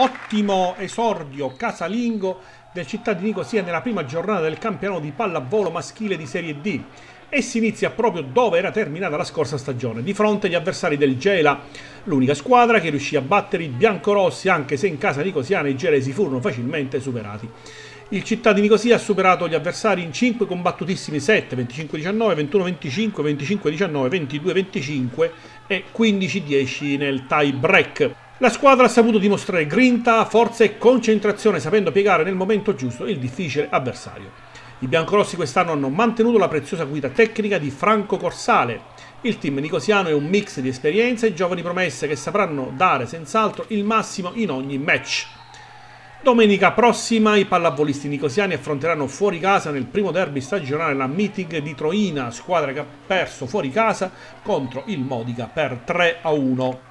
Ottimo esordio casalingo del Città di Nicosia nella prima giornata del campionato di pallavolo maschile di Serie D e si inizia proprio dove era terminata la scorsa stagione, di fronte agli avversari del Gela, l'unica squadra che riuscì a battere i biancorossi anche se in casa nicosiana i gelesi furono facilmente superati. Il Città di Nicosia ha superato gli avversari in 5 combattutissimi set, 25-19, 21-25, 25-19, 22-25 e 15-10 nel tie break. La squadra ha saputo dimostrare grinta, forza e concentrazione sapendo piegare nel momento giusto il difficile avversario. I biancorossi quest'anno hanno mantenuto la preziosa guida tecnica di Franco Corsale. Il team nicosiano è un mix di esperienze e giovani promesse che sapranno dare senz'altro il massimo in ogni match. Domenica prossima i pallavolisti nicosiani affronteranno fuori casa nel primo derby stagionale la Meeting di Troina, squadra che ha perso fuori casa contro il Modica per 3 a 1.